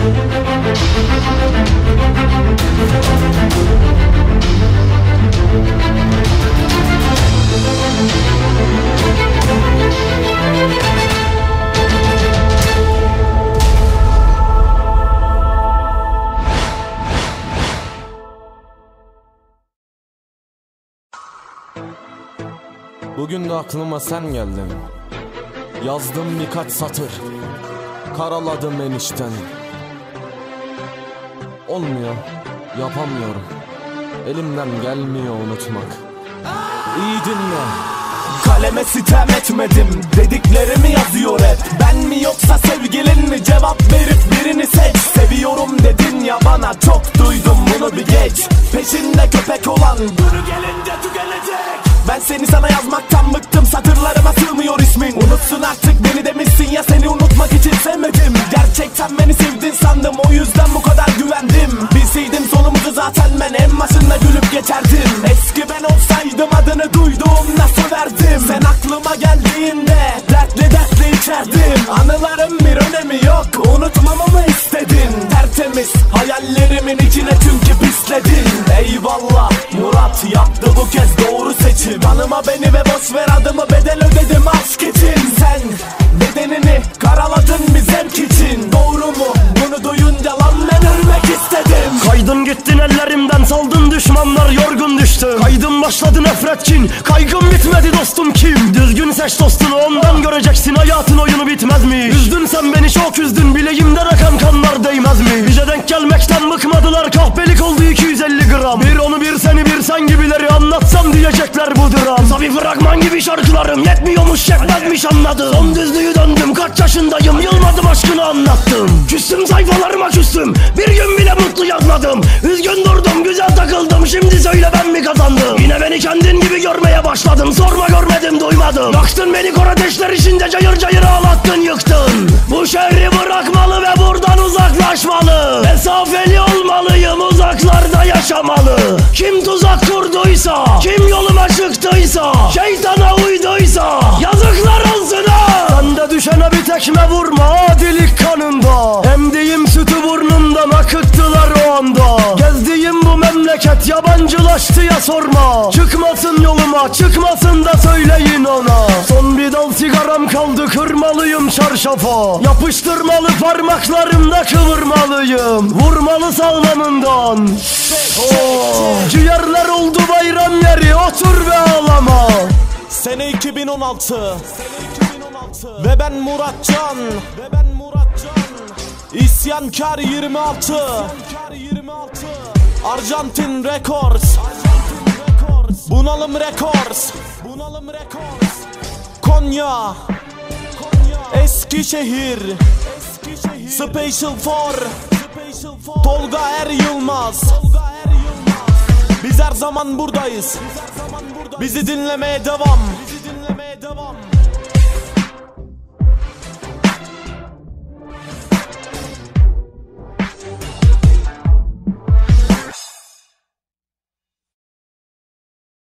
Bugün de aklıma sen geldin. Yazdım birkaç satır. Karaladım enişten Olmuyor. Yapamıyorum. Elimden gelmiyor unutmak. İyi dinle. Kaleme sitem etmedim. Dediklerimi yazıyor hep. Ben mi yoksa sevgilin mi? Cevap verip birini seç. Seviyorum dedin ya bana. Çok duydum. Bunu bir geç. Peşinde köpek olan Günü gelince tükenecek. Ben seni sana yazmaktan bıktım. Satırlarıma sığmıyor ismin. Unutsun artık beni Eski ben olsaydım adını duyduğumda söverdim Sen aklıma geldiğinde Dertli dertli içerdim. Anılarım bir önemi yok Unutmamamı istedin. Tertemiz hayallerimin içine çünkü pisledin Eyvallah Murat yaptı bu kez doğru seçim. Tanıma beni ve boş ver adımı bedel ödedim aşk için. Sen gittin ellerimden saldın düşmanlar yorgun düştü Kaydın başladı nefret kin. Kaygım bitmedi dostum kim? Düzgün seç dostunu ondan göreceksin hayatın oyunu bitmez mi? Üzdün sen beni çok üzdün bileğimden akan kanlar değmez mi? Bize denk gelmekten bıkmadılar kahpelik oldu 250 gram. Bir onu bir sen anlatsam diyecekler bu dram. Sabi fragman gibi şarkılarım. Yetmiyormuş yetmezmiş anladım. Son düzlüğü döndüm. Kaç yaşındayım? Yılmadım aşkını anlattım. Küstüm sayfalarıma küstüm. Bir gün bile mutlu yazmadım Üzgün durdum güzel takıldım. Şimdi söyle ben mi kazandım? Yine beni kendin gibi görmeye başladım sorma görmedim duymadım. Yaktın beni kor ateşler içinde cayır cayır ağlattın yıktın. Bu şehri bırakmalı ve buradan uzaklaşmalı kurduysa kim yoluma çıktıysa Şeytana uyduysa yazıklar olsun ha. Sen de düşene bir tekme vurma adilik kanında. Emdiğim sütü burnumdan akıttılar o anda. Gezdiğim bu memleket yabancılaştı ya sorma. Çıkmasın yoluma çıkmasın da söyleyin ona. Son bir dal sigaram kaldı kırmalıyım çarşafa. Yapıştırmalı parmaklarımda kıvırmalıyım. Vurmalı sağlamından oh. Ciğerler bayram yeri otur ve ağlama. Sene 2016 Ve ben Muratcan Ve ben Muratcan İsyankar 26 Arjantin Records. Bunalım Records. Bunalım Records. Konya. Eskişehir. Special for Tolga Er Yılmaz Her zaman buradayız. Bizi dinlemeye devam